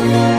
Yeah.